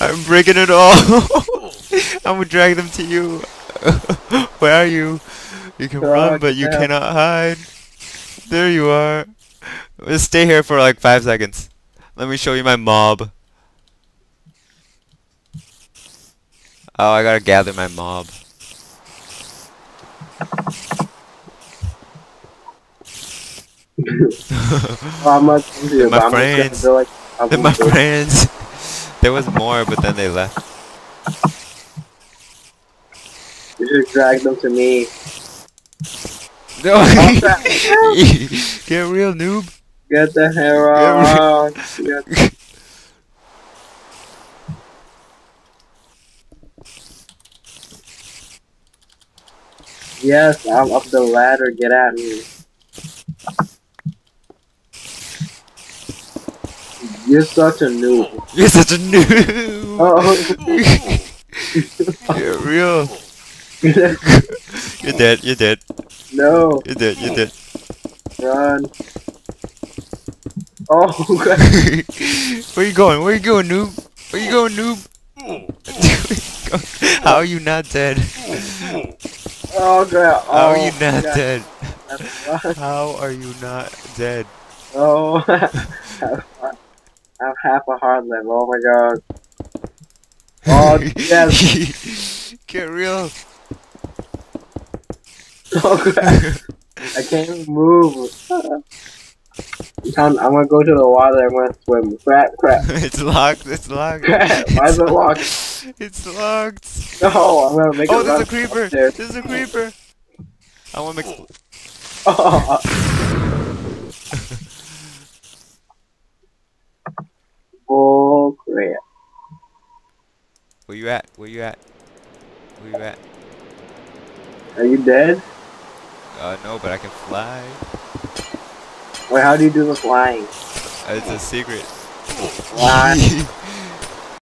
I'm breaking it all. I'm gonna drag them to you. Where are you? You can run, but you yeah. cannot hide. There you are. Just stay here for like five seconds. Let me show you my mob. Oh, I gotta gather my mob. I'm not gonna do it, My but I'm just friends. gonna do like I They're my friends. There was more, but then they left. You just dragged them to me. No. Get real, noob. Get the hair Yeah, out. Get- Yes, I'm up the ladder. Get at me. You're such a noob. You're such a noob. Oh. Get real. You're dead. You're dead. no, You're dead. You're dead. run. Oh, crap. Where you going? Where you going, noob? Where you going, noob? How are you not dead? oh, crap. Oh, How are oh, you not crap. dead? How are you not dead? Oh, I'm half a heart left. Oh my god. Oh, yes. Get real. Oh, crap. I can't even move. I'm, gonna go to the water. I'm gonna swim. Crap, crap, it's locked. It's locked. crap. Why is it locked? It's locked. No, I'm gonna make Oh, it there's a creeper. upstairs. There's a creeper. I want to make. Oh. Bull crap. Where you at? Where you at? Where you at? Are you dead? Uh, no, but I can fly. Wait, how do you do the flying? Uh, It's a secret. Fly.